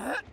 Huh?